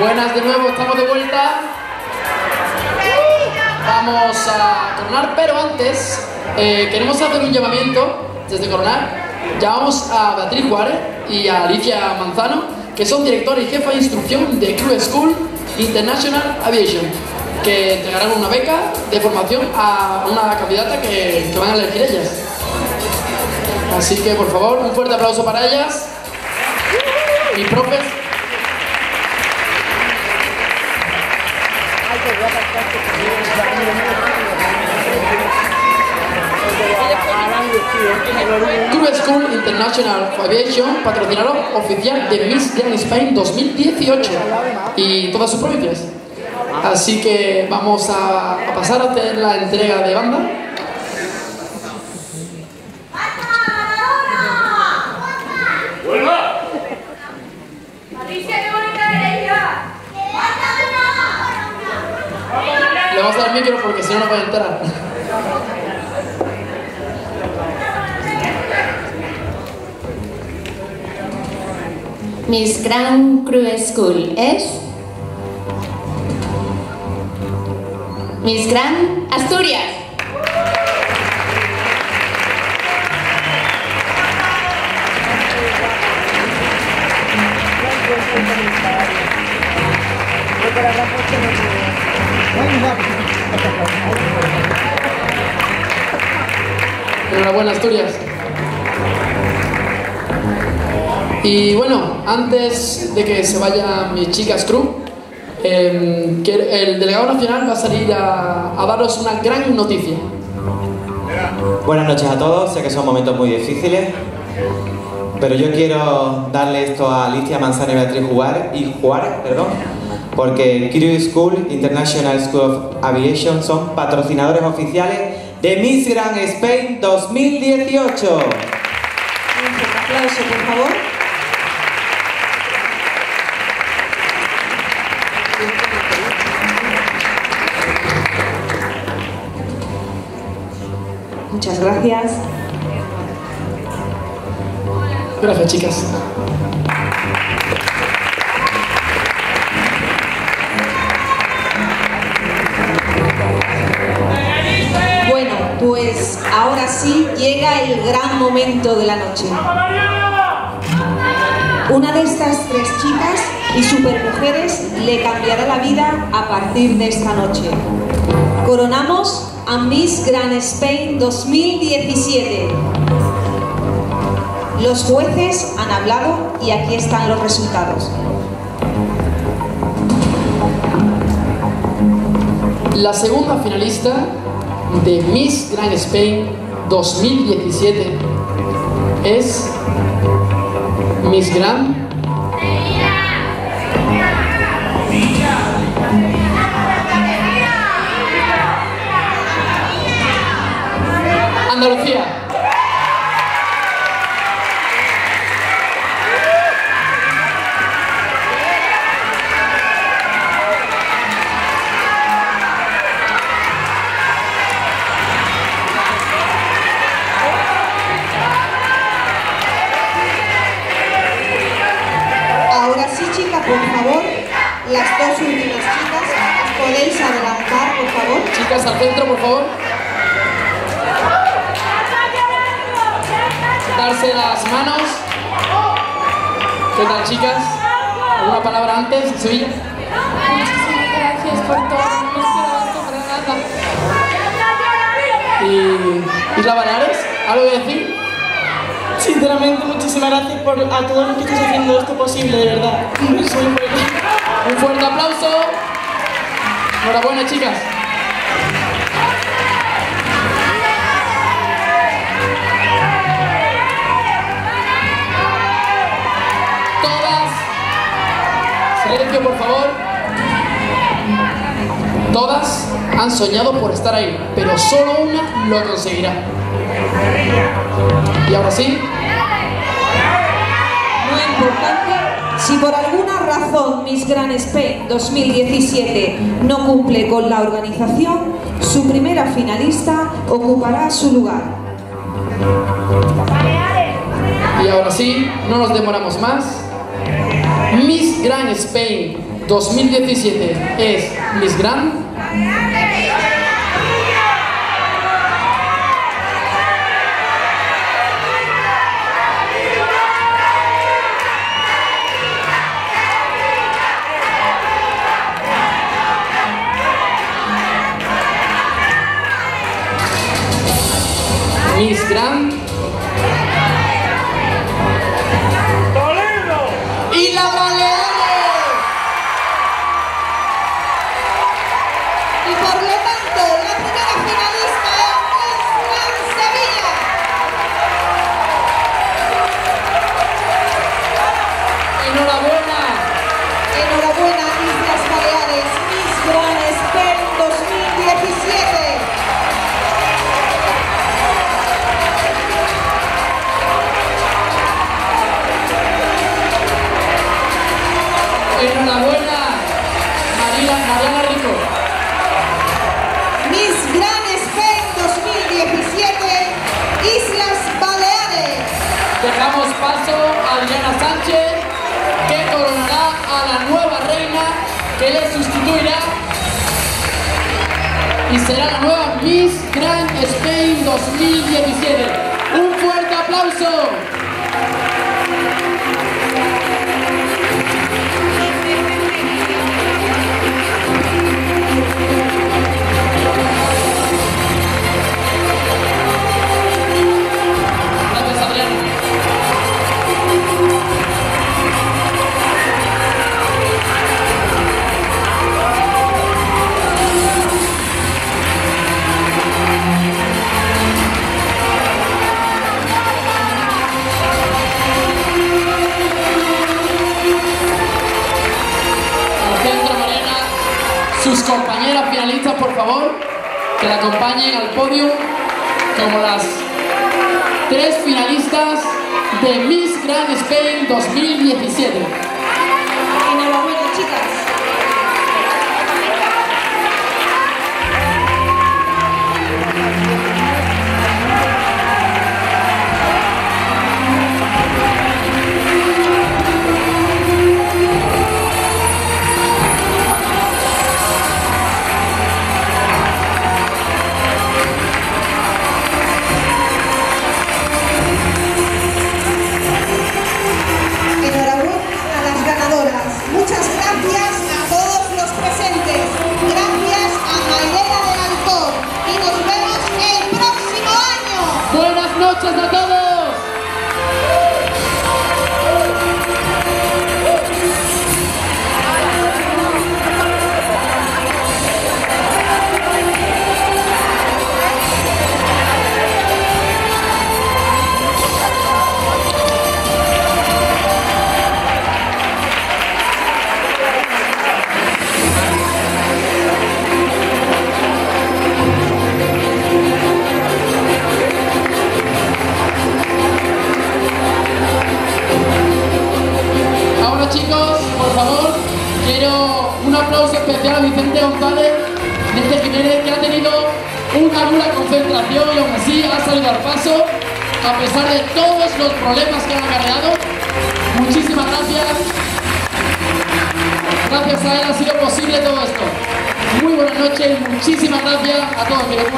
Buenas de nuevo, estamos de vuelta. Vamos a coronar, pero antes eh, queremos hacer un llamamiento desde coronar. Llamamos a Beatriz Juárez y a Alicia Manzano, que son directores y jefa de instrucción de Crew School International Aviation, que entregarán una beca de formación a una candidata que, que van a elegir ellas. Así que por favor, un fuerte aplauso para ellas. Y profes, Crew School International Aviation, patrocinador oficial de Miss Grand Spain 2018 y todas sus provincias. Así que vamos a, a pasar a hacer la entrega de banda. Micro porque si no no puede entrar. Miss Grand Crew School es Miss Grand Asturias. Enhorabuena, Asturias. Y bueno, antes de que se vayan mis chicas crew, eh, que el delegado nacional va a salir a, a daros una gran noticia. Buenas noches a todos, sé que son momentos muy difíciles, pero yo quiero darle esto a Alicia Manzano y Beatriz Juárez, y Juárez, perdón, porque Crew School International School of Aviation son patrocinadores oficiales de Miss Grand Spain 2018. Un aplauso, por favor. Muchas gracias. Gracias, chicas. Pues ahora sí llega el gran momento de la noche. Una de estas tres chicas y supermujeres le cambiará la vida a partir de esta noche. Coronamos a Miss Grand Spain 2017. Los jueces han hablado y aquí están los resultados. La segunda finalista de Miss Grand Spain 2017 es Miss Grand Andalucía. Al centro, por favor. Darse las manos. ¿Qué tal, chicas? ¿Alguna palabra antes, Sevilla? Muchísimas gracias por todo. No esperaba esto para nada. ¿Y Isla Baleares? ¿Algo que decir? Sinceramente, muchísimas gracias por a todos los que estáis haciendo esto posible, de verdad. Un fuerte aplauso. Enhorabuena, chicas. Silencio, por favor. Todas han soñado por estar ahí, pero solo una lo conseguirá. Y ahora sí, Muy importante, si por alguna razón Miss Grand Spain 2017 no cumple con la organización, su primera finalista ocupará su lugar. Y ahora sí, no nos demoramos más. Miss Grand Spain 2017 es Miss Grand. Miss Grand. Que le sustituirá y será la nueva Miss Grand Spain 2017. ¡Un fuerte aplauso! Por favor, que la acompañen al podio como las tres finalistas de Miss Grand Spain 2017. Enhorabuena, chicas. Especial a Vicente González desde Jiménez que ha tenido una dura concentración y aún así ha salido al paso a pesar de todos los problemas que han acarreado. Muchísimas gracias. Gracias a él ha sido posible todo esto. Muy buenas noches y muchísimas gracias a todos, el año